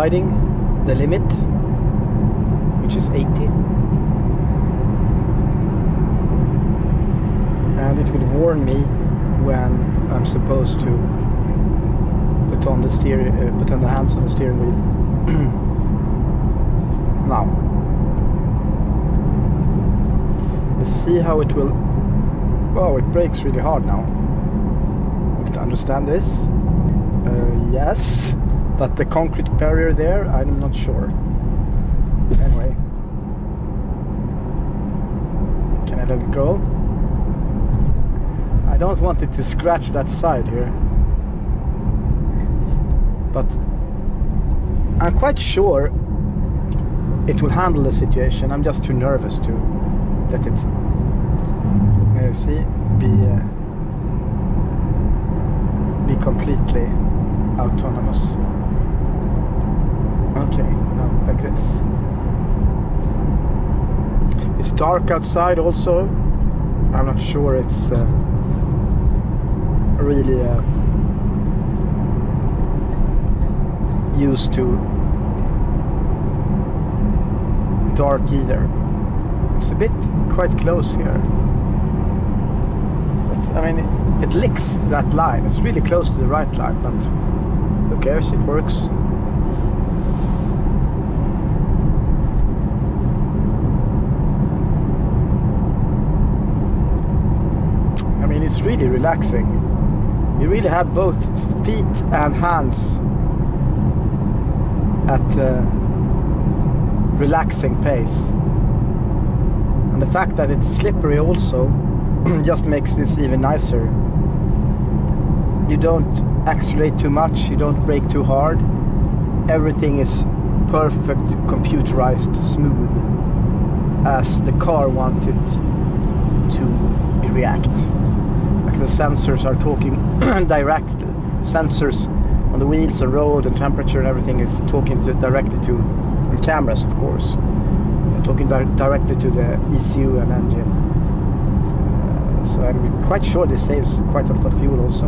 riding the limit, which is 80. And it will warn me when I'm supposed to put on the steering, uh, put on the hands on the steering wheel. now, let's see how it will. Oh, it brakes really hard now. We understand this. Uh, yes, but the concrete barrier there, I'm not sure. Anyway, can I let it go? I don't want it to scratch that side here. But I'm quite sure it will handle the situation. I'm just too nervous to let it uh, see be uh, be completely autonomous. Okay, now like this. It's dark outside also. I'm not sure it's uh, really uh, used to dark either. It's a bit quite close here. But I mean, it, it licks that line. It's really close to the right line, but who cares? It works. I mean, it's really relaxing. You really have both feet and hands at a relaxing pace. And the fact that it's slippery also just makes this even nicer. You don't accelerate too much, you don't brake too hard. Everything is perfect, computerized, smooth, as the car wanted to react. The sensors are talking directly. Sensors on the wheels and road and temperature and everything is talking to, directly to cameras, of course. Uh, talking di directly to the ECU and engine. Uh, so I'm quite sure this saves quite a lot of fuel also.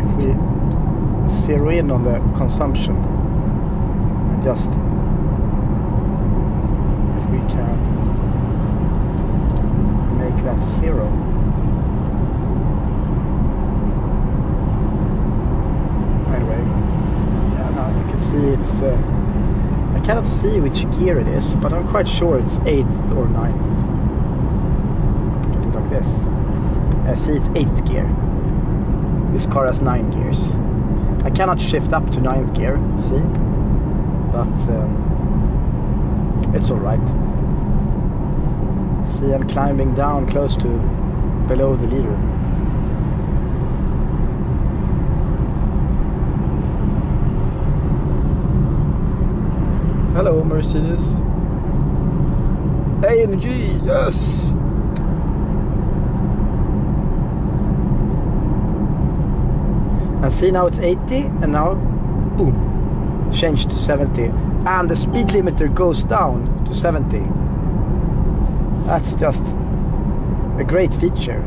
If we zero in on the consumption and just if we can make that zero. Anyway, yeah, now you can see it's. Uh, I cannot see which gear it is, but I'm quite sure it's eighth or ninth. Can do like this. I see it's eighth gear. This car has nine gears. I cannot shift up to ninth gear, see? But um, it's alright. See, I'm climbing down close to below the leader. Hello, Mercedes. AMG, yes! And see now it's 80 and now, boom, changed to 70. And the speed limiter goes down to 70. That's just a great feature.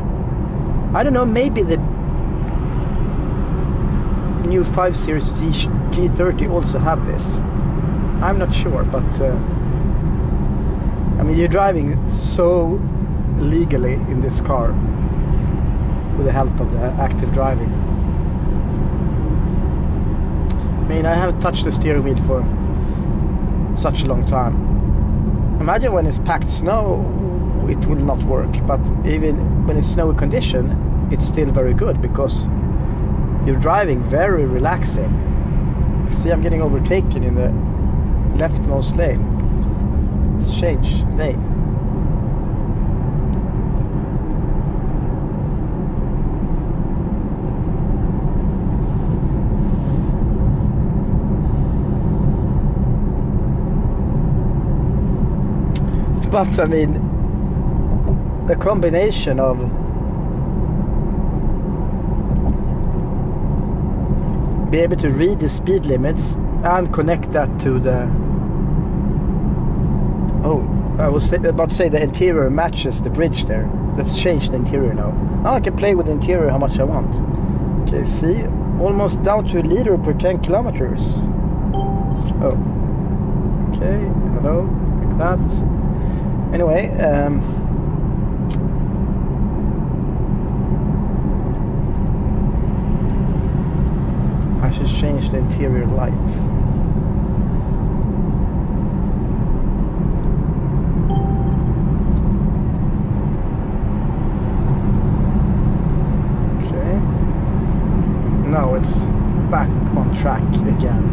I don't know, maybe the new 5 Series G G30 also have this. I'm not sure, but uh, I mean, you're driving so legally in this car with the help of the active driving. I mean, I haven't touched the steering wheel for such a long time. Imagine when it's packed snow, it will not work. But even when it's snowy condition, it's still very good because you're driving very relaxing. See, I'm getting overtaken in the leftmost lane. Let's change lane. But I mean, the combination of be able to read the speed limits and connect that to the oh I was about to say the interior matches the bridge there. Let's change the interior now. Oh, I can play with the interior how much I want. Okay, see? Almost down to a liter per 10 kilometers. Oh. Okay, hello. Like that. Anyway, um, I should change the interior light. now it's back on track again.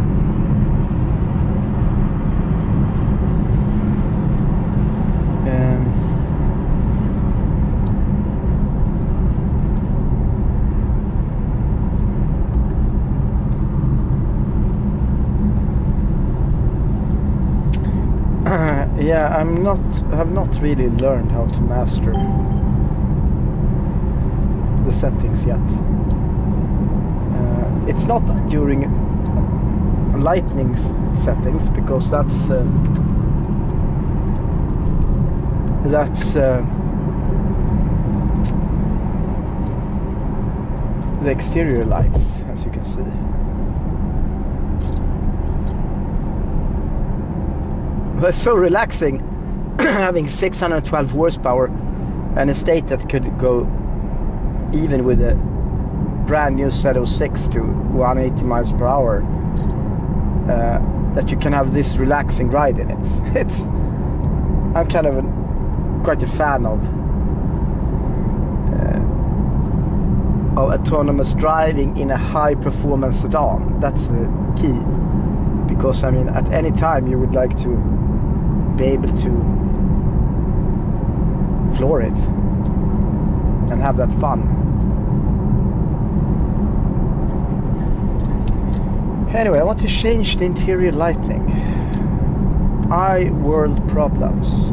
Um, yeah, I'm not have not really learned how to master the settings yet. It's not during lightning settings because that's uh, that's uh, the exterior lights as you can see it's so relaxing having 612 horsepower and a state that could go even with a brand new Seto 6 to 180 miles per hour uh, that you can have this relaxing ride in it. It's I'm kind of a, quite a fan of uh, of autonomous driving in a high performance sedan. That's the key because I mean at any time you would like to be able to floor it and have that fun. Anyway, I want to change the interior lighting. I world problems.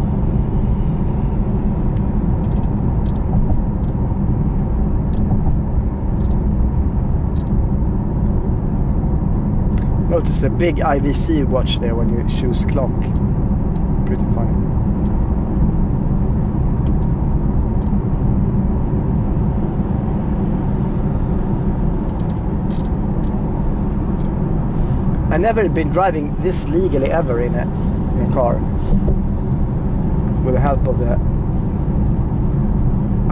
Notice the big IWC watch there when you choose clock. Pretty funny. I never been driving this legally ever in a, in a car with the help of the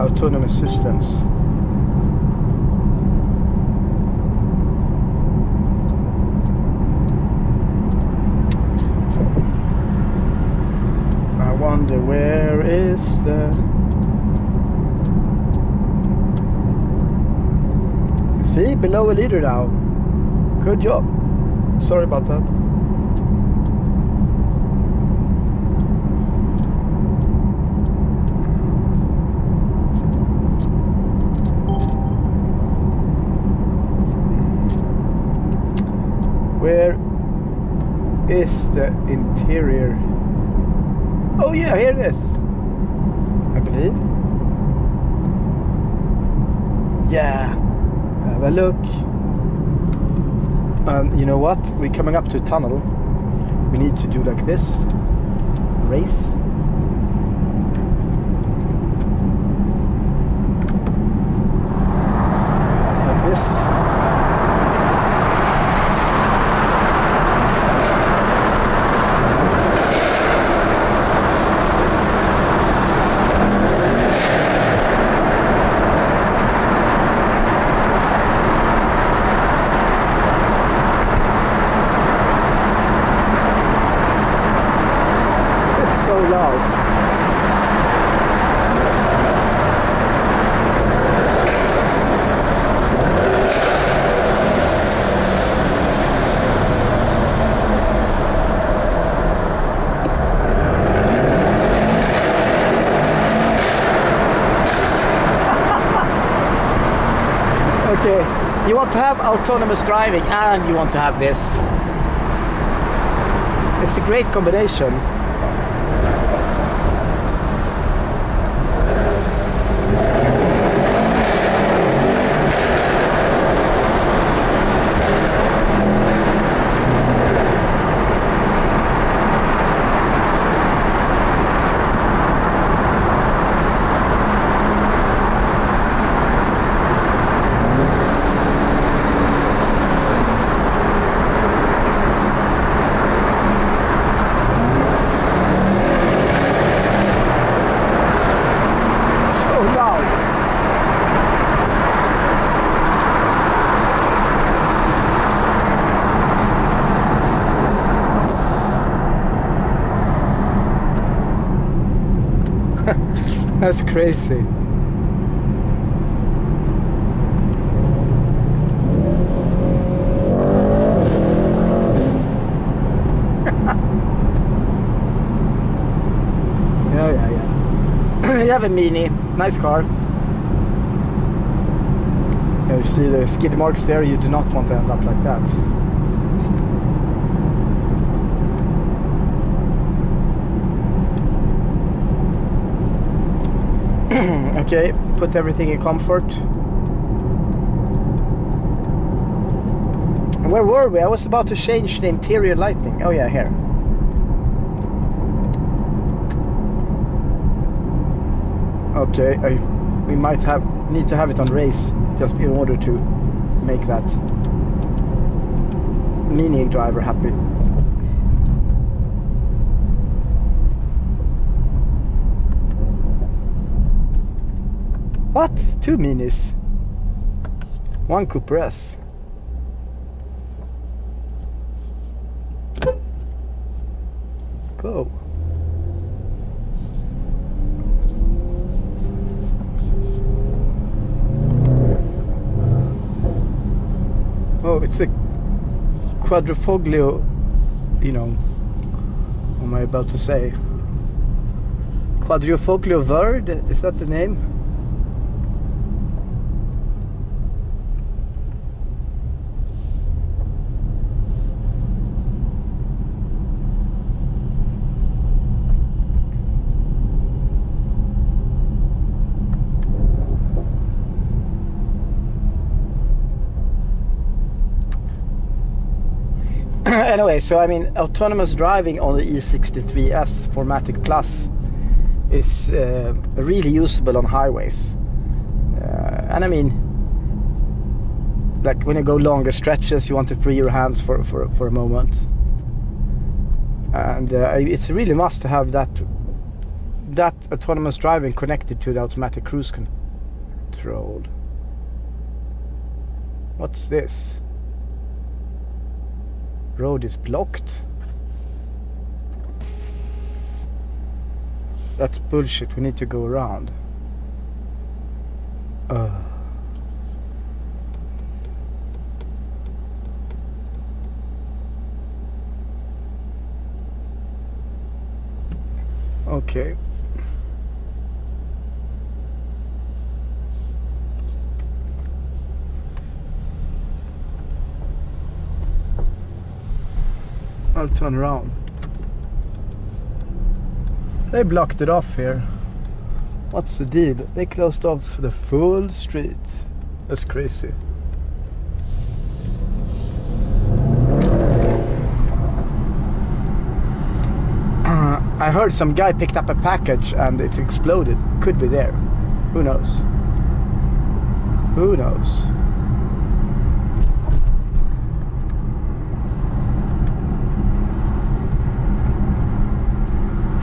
autonomous systems. Wonder where is the See, below a liter now. Good job. Sorry about that. Where is the interior? Oh yeah, here it is. I believe. Yeah. Have a look. And you know what? We're coming up to a tunnel. We need to do like this. Race. Like this. Okay, you want to have autonomous driving and you want to have this. It's a great combination. That's crazy. yeah, yeah, yeah. you have a Mini. Nice car. Yeah, you see the skid marks there. You do not want to end up like that. Okay, put everything in comfort. Where were we? I was about to change the interior lighting. Oh yeah, here. Okay, I, we might have need to have it on race just in order to make that Mini driver happy. What? Two minis? One Cooper S. Go. Oh, it's a quadrifoglio, you know, what am I about to say? Quadrifoglio Verde, is that the name? Anyway, so I mean, autonomous driving on the E63S 4MATIC Plus is uh, really usable on highways. Uh, and I mean, like when you go longer stretches, you want to free your hands for, for, for a moment. And uh, it's really must to have that that autonomous driving connected to the automatic cruise control. What's this? Road is blocked. That's bullshit. We need to go around. Uh. Okay. I'll turn around. They blocked it off here. What's the deal? They closed off the full street. That's crazy. I heard some guy picked up a package and it exploded. Could be there. Who knows? Who knows?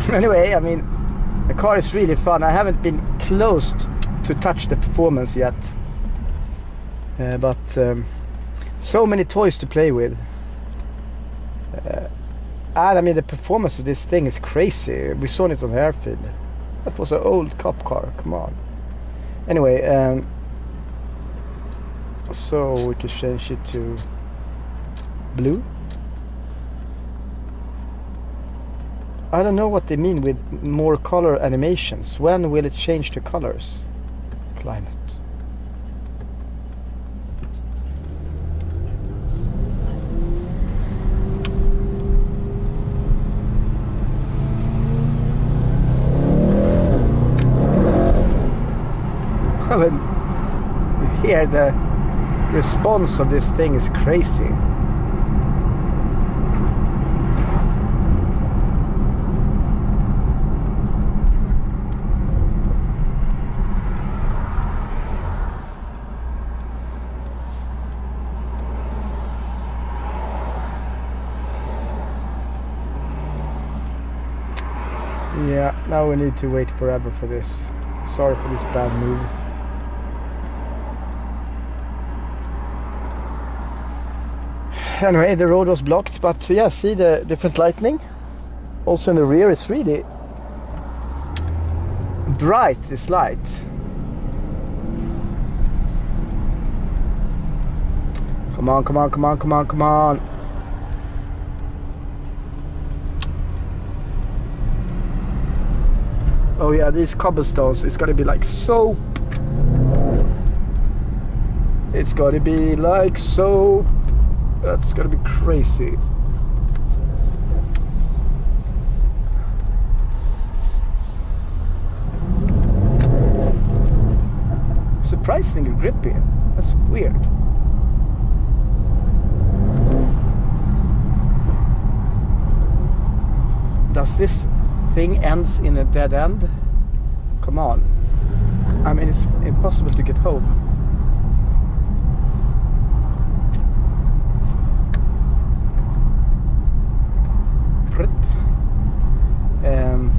anyway, I mean, the car is really fun. I haven't been close to touch the performance yet. Uh, but um, so many toys to play with. Uh, and I mean, the performance of this thing is crazy. We saw it on the airfield. That was an old cop car, come on. Anyway, um, so we can change it to blue. I don't know what they mean with more color animations. When will it change to colors? Climate. Well, here the response of this thing is crazy. Yeah, now we need to wait forever for this. Sorry for this bad move. Anyway, the road was blocked, but yeah, see the different lightning. Also in the rear, it's really bright this light. Come on, come on, come on, come on, come on. Oh yeah, these cobblestones, it's gonna be like soap. It's gonna be like soap. That's gonna be crazy. Surprisingly grippy. That's weird. Does this thing ends in a dead end? Come on. I mean, it's impossible to get home. Um,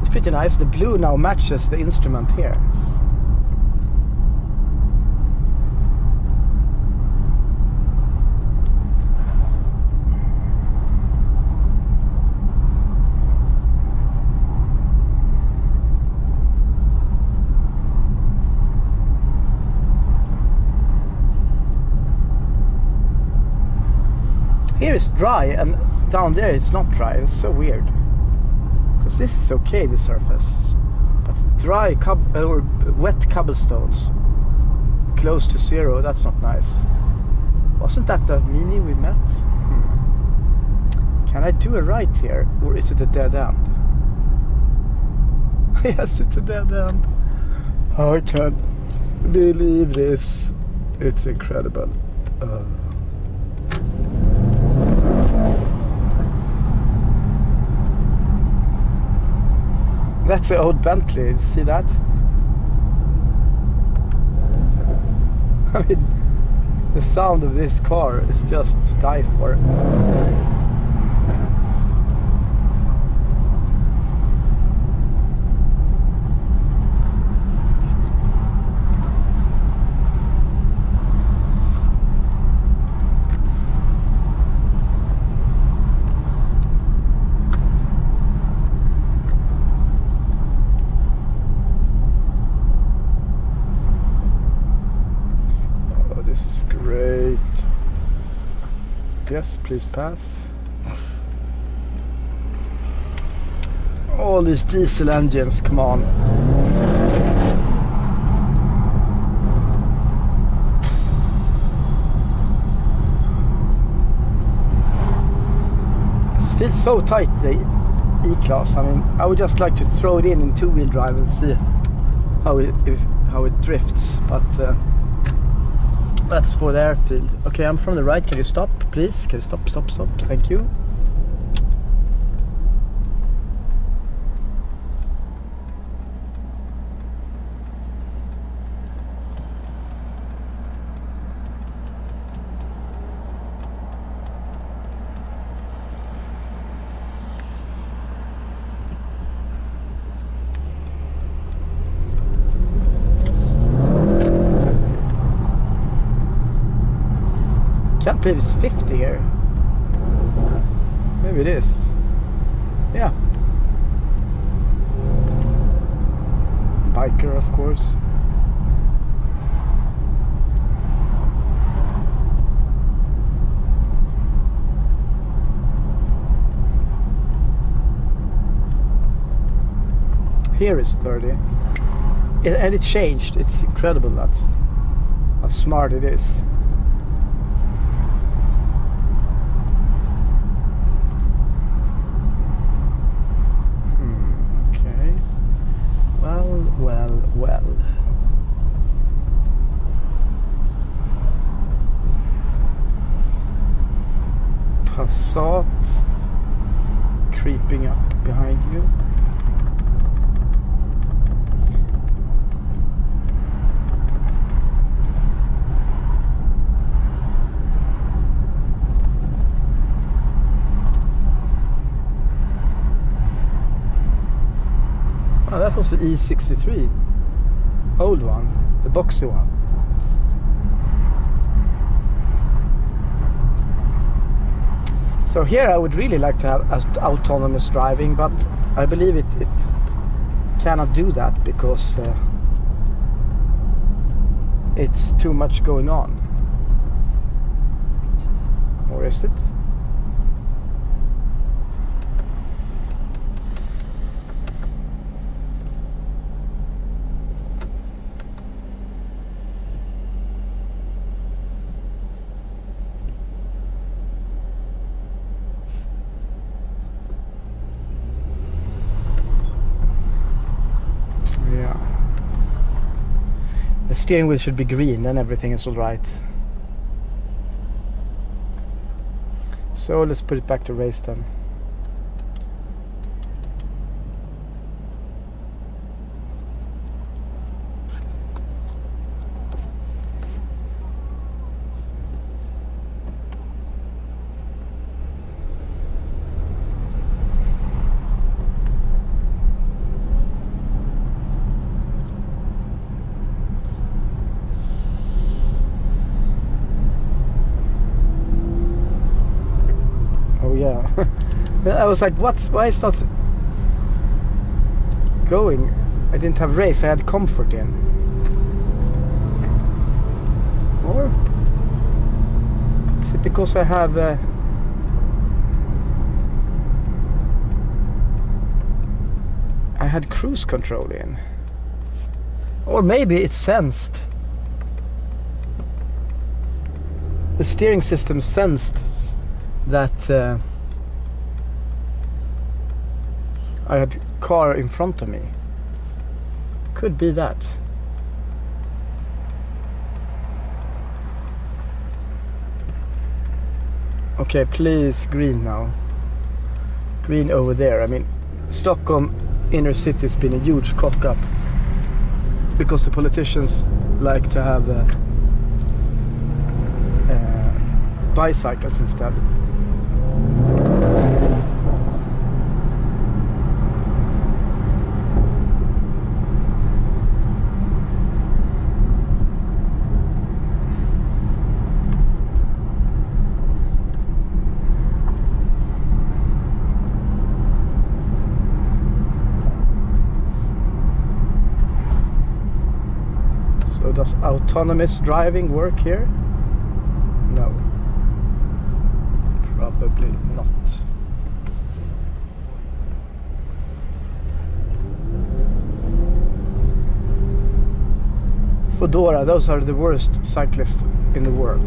it's pretty nice. The blue now matches the instrument here. It's dry and down there it's not dry. It's so weird. Because this is okay, the surface. But dry or wet cobblestones close to zero, that's not nice. Wasn't that the Mini we met? Hmm. Can I do a right here? Or is it a dead end? yes, it's a dead end. I can't believe this. It's incredible. Uh, That's the old Bentley. See that? I mean, the sound of this car is just to die for. Oh, this is great. Yes, please pass. All these diesel engines, come on. It feels so tight, the E-Class. I mean, I would just like to throw it in in two-wheel drive and see how it if, how it drifts. But uh, that's for the airfield. Okay, I'm from the right. Can you stop, please? Can you stop, stop, stop? Thank you. Believe it's 50 here. Maybe it is. Yeah. Biker, of course. Here is 30. It, and it changed. It's incredible that how smart it is. Hmm, okay. Well, well. Passat creeping up behind you. The E63. Old one. The boxy one. So here I would really like to have autonomous driving, but I believe it, it cannot do that because uh, it's too much going on. Or is it? Yeah. The steering wheel should be green, then everything is alright. So let's put it back to race then. Oh yeah. I was like, what? Why is not going? I didn't have race. I had comfort in. Or is it because I have? Uh, I had cruise control in. Or maybe it sensed. The steering system sensed that uh, I had car in front of me. Could be that. Okay, please green now. Green over there. I mean, Stockholm inner city has been a huge cock up because the politicians like to have uh, uh, bicycles instead. So does autonomous driving work here? No. Probably not. Foodora, those are the worst cyclists in the world.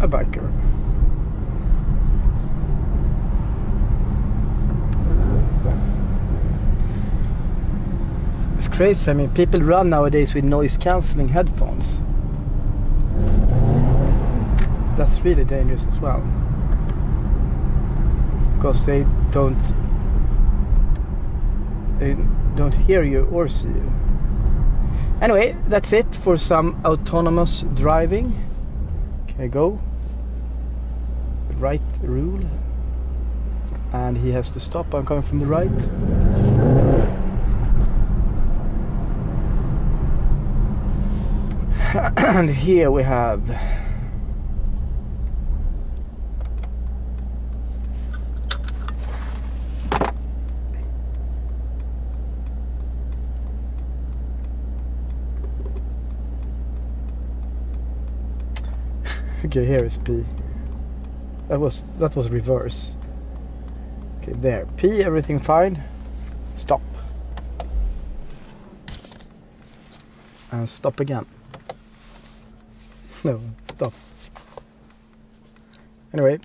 A biker. It's crazy. I mean, people run nowadays with noise cancelling headphones. That's really dangerous as well. Because they don't they don't hear you or see you. Anyway, that's it for some autonomous driving. Okay, go. Right rule. And he has to stop. I'm coming from the right. And here we have Okay, here is P. That was that was reverse. Okay, there. P, everything fine. Stop. And stop again. No, stop. Anyway,